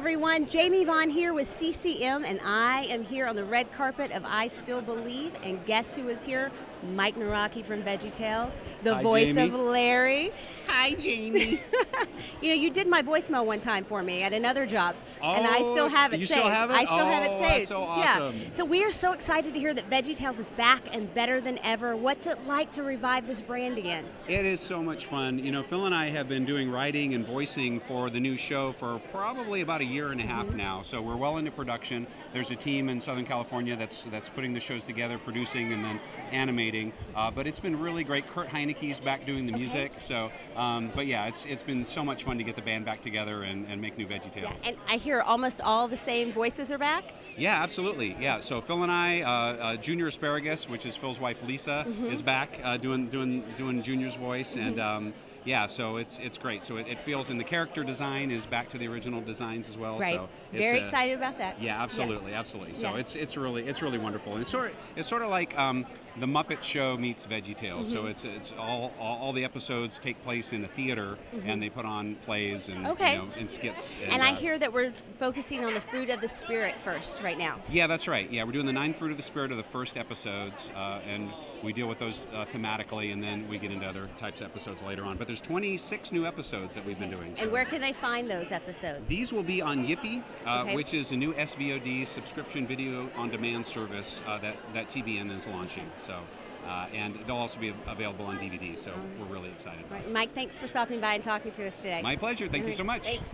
everyone. Jamie Vaughn here with CCM, and I am here on the red carpet of I Still Believe. And guess who is here? Mike Nawrocki from VeggieTales, the Hi, voice Jamie. of Larry. Hi, Jamie. You know, you did my voicemail one time for me at another job, and I Oh, still have it you saved. still have it? I still have it Oh, saved. that's so awesome. Yeah. So we are so excited to hear that VeggieTales is back and better than ever. What's it like to revive this brand again? it is so much fun. You know, Phil and I have been doing writing and voicing for the new show for probably about a year and a half Mm-hmm. now. So we're well into production. There's a team in Southern California that's that's putting the shows together, producing and then animating. Uh, but it's been really great. Kurt Heinecke's back doing the music. So, um, but yeah, it's it's been so much fun to get the band back together and, and make new VeggieTales. Yeah. And I hear almost all the same voices are back. Yeah, absolutely. Yeah, so Phil and I, uh, uh, Junior Asparagus, which is Phil's wife Lisa, Mm-hmm. is back uh, doing doing doing Junior's voice, and um, yeah, so it's it's great. So it, it feels, and the character design is back to the original designs as well. Right. So Very uh, excited about that. Yeah, absolutely, absolutely. So Yeah. it's it's really it's really wonderful, and it's sort of it's sort of like um, the Muppet Show meets VeggieTales. Mm-hmm. So it's it's all, all all the episodes take place in a theater, and they put on plays and Mm-hmm. Okay. you know, and skits. And I uh, hear that we're focusing on the fruit of the spirit first right now. Yeah, that's right. Yeah, we're doing the nine fruit of the spirit of the first episodes, uh, and we deal with those uh, thematically, and then we get into other types of episodes later on. But there's 26 new episodes that we've been doing. so- And where can they find those episodes? These will be on Yippee, uh, Okay. which is a new SVOD subscription video on demand service uh, that that TBN is launching. So, uh, and they'll also be available on DVD. So we're really excited. Right, Mike, thanks for stopping by and talking to us today. My pleasure. Thank you so much. Thanks.